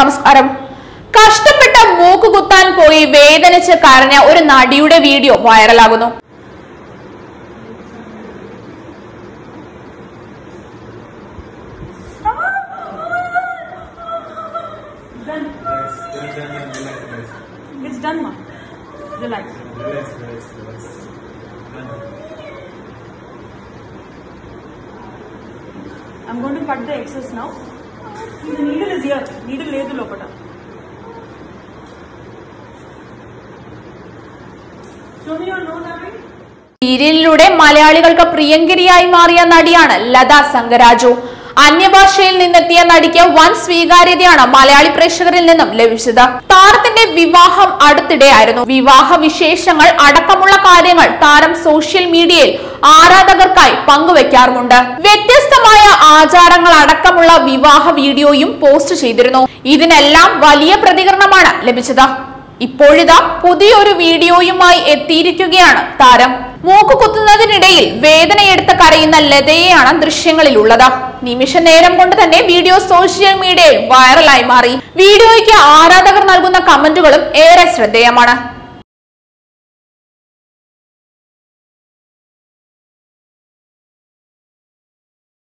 നമസ്കാരം കഷ്ടപ്പെട്ട മൂക്ക് കുത്താൻ പോയി വേദനിച്ച് കരഞ്ഞ ഒരു നടിയുടെ വീഡിയോ വൈറലാകുന്നു. I'm going to cut the excess now. The needle is here. Needle లేదు లోపల Show me your nose, Abby. സീരിയലിലൂടെ മലയാളികൾക്ക് പ്രിയങ്കരിയായി മാറിയ നടിയാണ് ലത സംഗരാജു അന്യഭാഷയിൽ നിന്നെത്തിയ നടിക്ക് വൻ സ്വീകാര്യതയാണ് മലയാളി പ്രേക്ഷകരിൽ നിന്നും ലഭിച്ചത് താരത്തിന്റെ വിവാഹം അടുത്തിടെയായിരുന്നു വിവാഹ വിശേഷങ്ങൾ അടക്കമുള്ള കാര്യങ്ങൾ താരം സോഷ്യൽ മീഡിയയിൽ ആരാധകർക്കായി പങ്കുവെക്കാറുമുണ്ട് വ്യത്യസ്തമായ ആചാരങ്ങൾ അടക്കമുള്ള വിവാഹ വീഡിയോയും പോസ്റ്റ് ചെയ്തിരുന്നു. ഇതിനെല്ലാം വലിയ പ്രതികരണമാണ് ലഭിച്ചത്. ഇപ്പോഴിതാ പുതിയൊരു വീഡിയോയുമായി എത്തിയിരിക്കുകയാണ് താരം. മൂക്ക് കുത്തുന്നതിനിടയിൽ വേദനയെടുത്ത് കരയുന്ന ലതയെയാണ് ദൃശ്യങ്ങളിലുള്ളത്. നിമിഷ നേരം കൊണ്ട് തന്നെ വീഡിയോ സോഷ്യൽ മീഡിയയിൽ വൈറലായി മാറി. വീഡിയോയ്ക്ക് ആരാധകർ നൽകുന്ന കമന്റുകളും ഏറെ ശ്രദ്ധേയമാണ്.